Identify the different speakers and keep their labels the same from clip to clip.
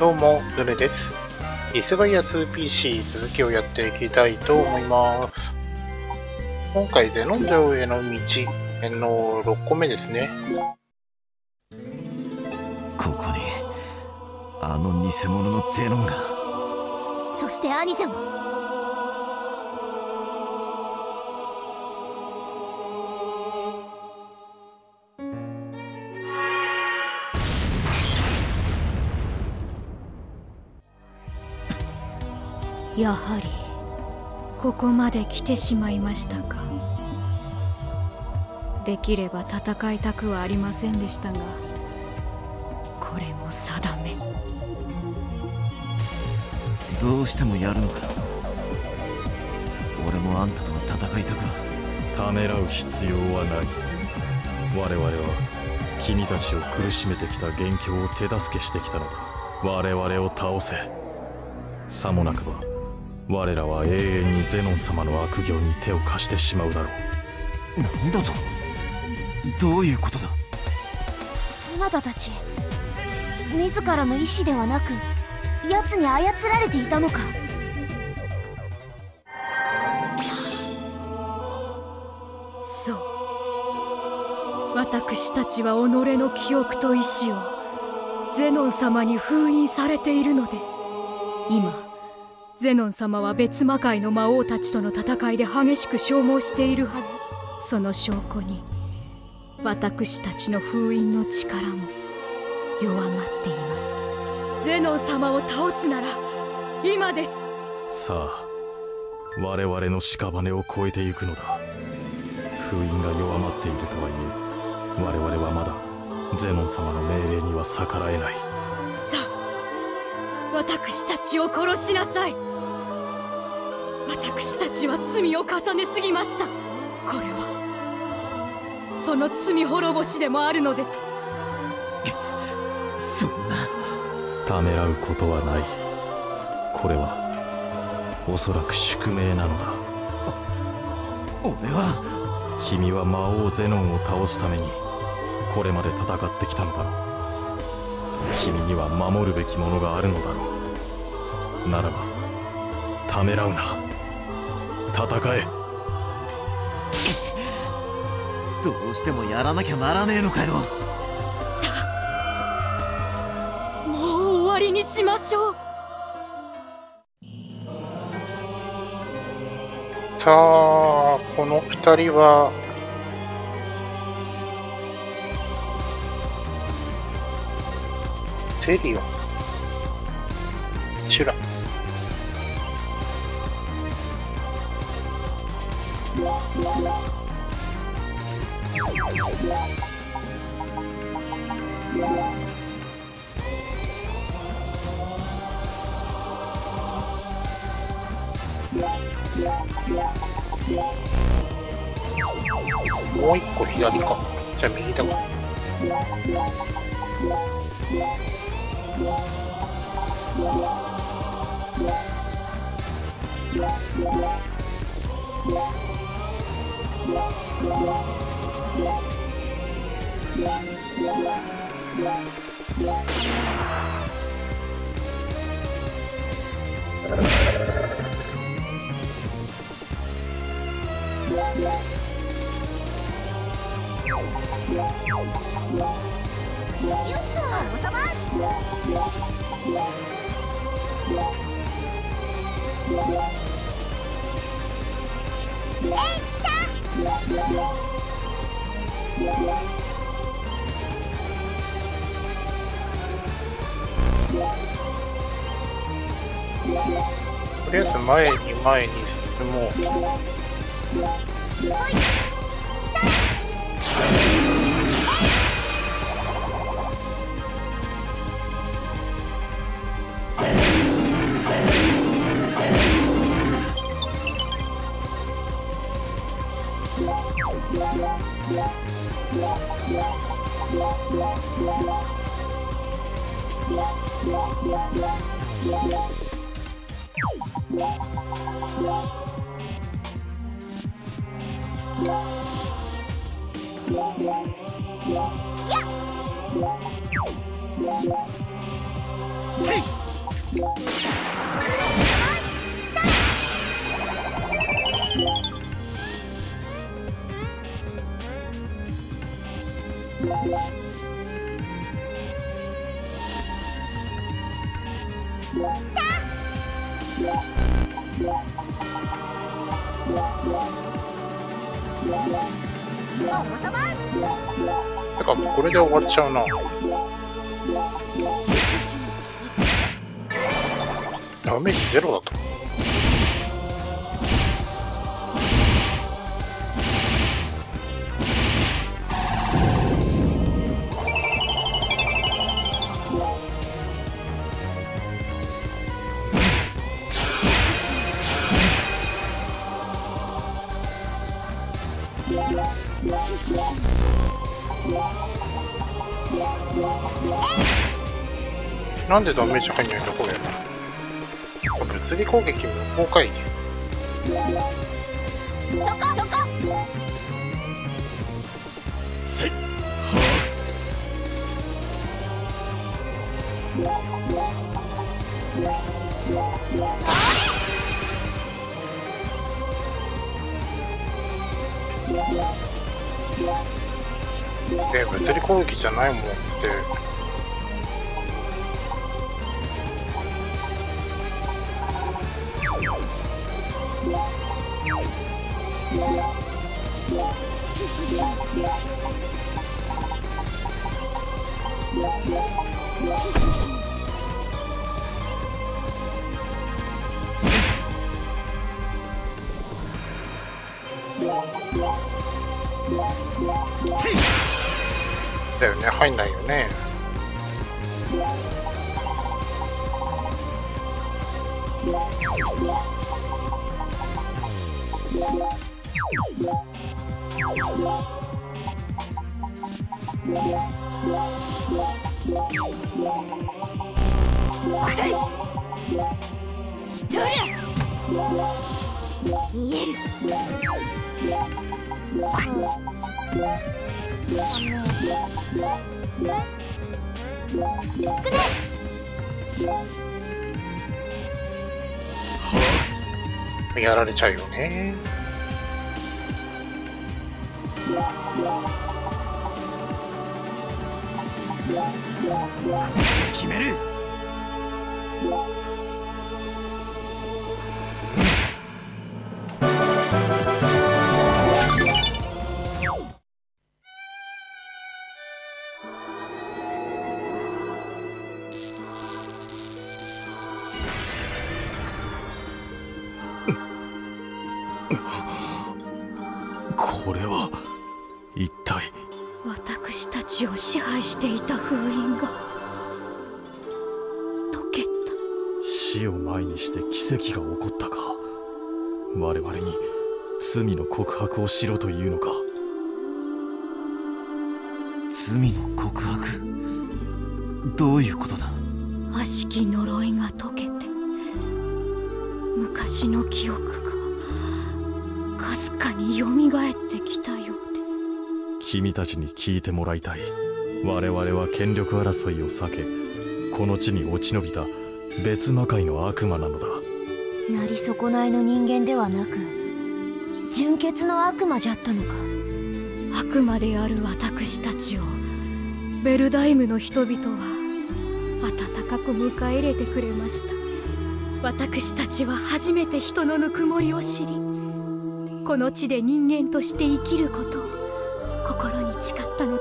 Speaker 1: どうも、ルネです。リスガイア 2PC 続きをやっていきたいと思います。今回、ゼノン城への道編の6個目ですね。
Speaker 2: ここにあの偽物のゼノンが
Speaker 3: そして兄者も
Speaker 4: やはりここまで来てしまいましたか。できれば戦いたくはありませんでしたがこれも定め。
Speaker 2: どうしてもやるのか。俺もあんたとは戦いたくは。
Speaker 5: ためらう必要はない。我々は君たちを苦しめてきた元凶を手助けしてきたのだ。我々を倒せ。さもなくば我らは永遠にゼノン様の悪行に手を貸してしまうだろう。
Speaker 2: なんだと？どういうことだ？
Speaker 3: そなたたち自らの意志ではなく奴に操られていたのか。
Speaker 4: そう。私たちは己の記憶と意志をゼノン様に封印されているのです。今ゼノン様は別魔界の魔王たちとの戦いで激しく消耗しているはず。その証拠に私たちの封印の力も弱まっています。ゼノン様を倒すなら今です。
Speaker 5: さあ我々の屍を越えてゆくのだ。封印が弱まっているとはいえ我々はまだゼノン様の命令には逆らえない。
Speaker 4: さあ私たちを殺しなさい私たちは罪を重ねすぎました。これはその罪滅ぼしでもあるのです。
Speaker 2: そんな。
Speaker 5: ためらうことはない。これはおそらく宿命なのだ。
Speaker 2: 俺は。
Speaker 5: 君は魔王ゼノンを倒すためにこれまで戦ってきたのだろう。君には守るべきものがあるのだろう。ならばためらうな戦え。
Speaker 2: どうしてもやらなきゃならねえのかよ。
Speaker 4: もう終わりにしましょう。
Speaker 1: さあ、この二人は、セリオ。ン、チュラ、もう一個左か。じゃあ右だわ。
Speaker 3: ゆっと
Speaker 1: とりあえず前に前に進もう。Yeah. Yeah. てかこれで終わっちゃうな。ダメージゼロだとなんでダメージ入んないんだこれ。物理攻撃無効かいで物理攻撃じゃないもんって。だよね入んないよね。
Speaker 3: 見える
Speaker 1: やられちゃうよね。
Speaker 2: 決める。
Speaker 4: 私たちを支配していた封印が。解けた。
Speaker 5: 死を前にして奇跡が起こったか。我々に罪の告白をしろというのか。
Speaker 2: 罪の告白？どういうことだ？
Speaker 4: 悪しき呪いが解けて昔の記憶がかすかによみがえってきた
Speaker 5: 君たちに聞いてもらいたい。我々は権力争いを避けこの地に落ち延びた別魔界の悪魔なのだ。
Speaker 3: なり損ないの人間ではなく純潔の悪魔じゃったのか。
Speaker 4: 悪魔である私たちをベルダイムの人々は温かく迎え入れてくれました。私たちは初めて人のぬくもりを知りこの地で人間として生きること誓ったの。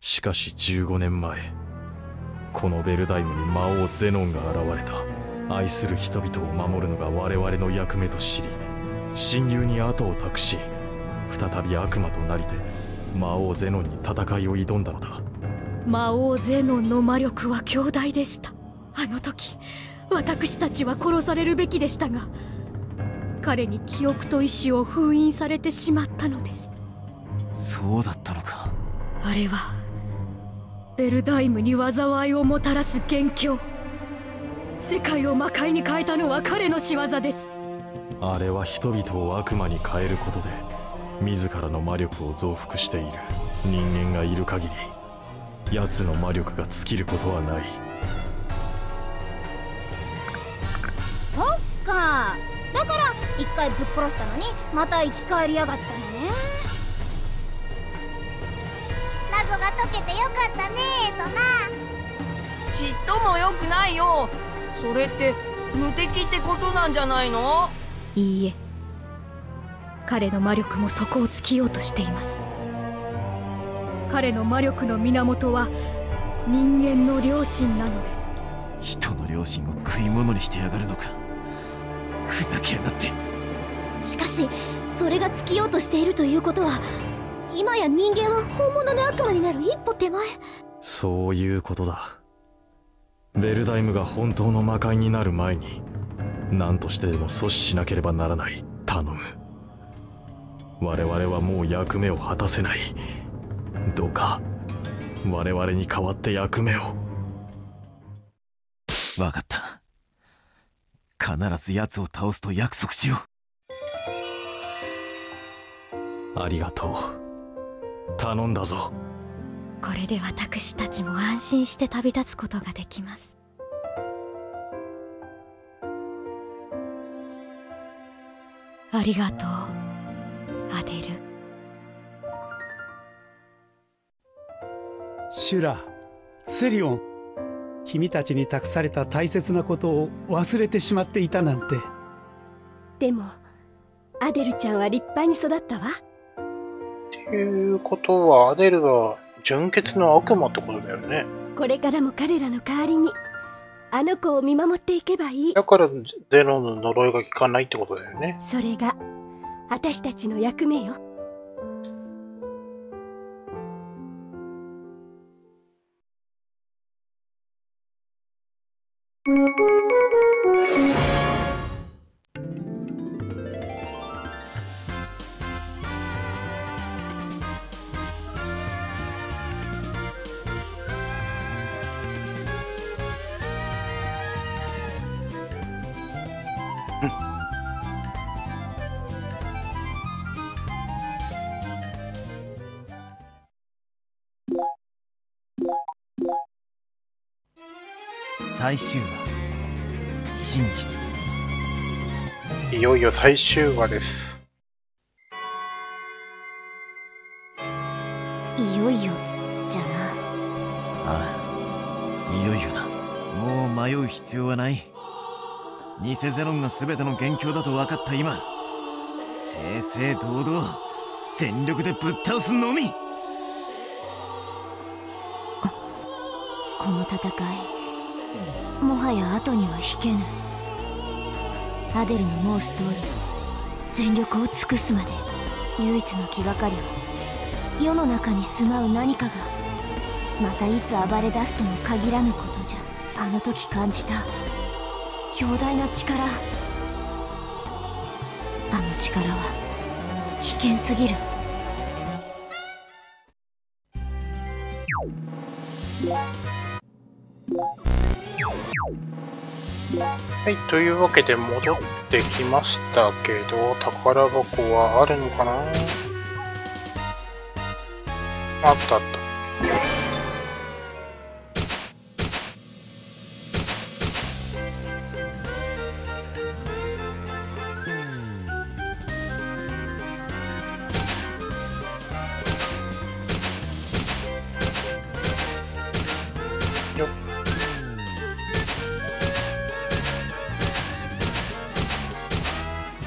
Speaker 5: しかし15年前このベルダイムに魔王ゼノンが現れた。愛する人々を守るのが我々の役目と知り親友に後を託し再び悪魔となりて魔王ゼノンに戦いを挑んだのだ。
Speaker 4: 魔王ゼノンの魔力は強大でした。あの時私たちは殺されるべきでしたが彼に記憶と意志を封印されてしまったのです。
Speaker 2: そうだったのか。
Speaker 4: あれはベルダイムに災いをもたらす元凶。世界を魔界に変えたのは彼の仕業です。
Speaker 5: あれは人々を悪魔に変えることで自らの魔力を増幅している。人間がいる限り奴の魔力が尽きることはない
Speaker 3: 一回ぶっ殺したのにまた生き返りやがったのね。謎が解けてよかったねトナ。
Speaker 6: ちっとも良くないよ。それって無敵ってことなんじゃないの？
Speaker 4: いいえ。彼の魔力も底を尽きようとしています。彼の魔力の源は人間の良心なのです。
Speaker 2: 人の良心を食い物にしてやがるのか。ふざけやがって
Speaker 3: しかしそれが尽きようとしているということは今や人間は本物の悪魔になる一歩手前。
Speaker 5: そういうことだ。ベルダイムが本当の魔界になる前に何としてでも阻止しなければならない。頼む。我々はもう役目を果たせない。どうか我々に代わって役目を。
Speaker 2: わかった。必ず奴を倒すと約束しよう。
Speaker 5: ありがとう。頼んだぞ。
Speaker 4: これで私たちも安心して旅立つことができます。ありがとうアデル。
Speaker 7: シュラセリオン君たちに託された大切なことを忘れてしまっていたなんて。
Speaker 3: でもアデルちゃんは立派に育ったわ
Speaker 1: いうことは、アデルは純血の悪魔ってことだよね。
Speaker 3: これからも彼らの代わりにあの子を見守っていけばいい
Speaker 1: だからゼノンの呪いが効かないってことだよね。
Speaker 3: それが私たちの役目よ
Speaker 2: 最終話。真実。
Speaker 1: いよいよ最終話です。
Speaker 3: いよいよじゃな。
Speaker 2: ああいよいよだ。もう迷う必要はない。偽ゼノンが全ての元凶だと分かった今正々堂々全力でぶっ倒すのみ。
Speaker 3: この戦いもはや後には引けぬ。アデルの申す通り全力を尽くすまで唯一の気がかりは世の中に住まう何かがまたいつ暴れ出すとも限らぬことじゃあの時感じた。強大な力。あの力は危険すぎる。
Speaker 1: はい、というわけで戻ってきましたけど、宝箱はあるのかな？あったあっ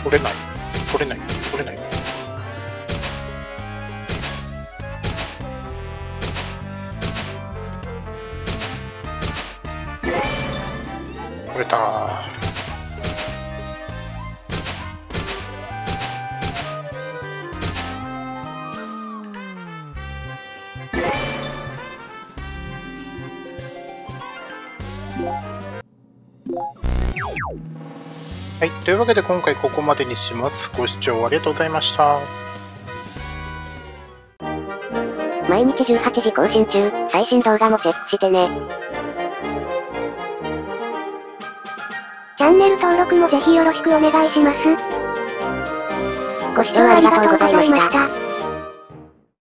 Speaker 1: 取れない。取れない。取れない。取れた。はい。というわけで今回ここまでにします。ご視聴ありがとうございました。
Speaker 8: 毎日18時更新中、最新動画もチェックしてね。チャンネル登録もぜひよろしくお願いします。ご視聴ありがとうございました。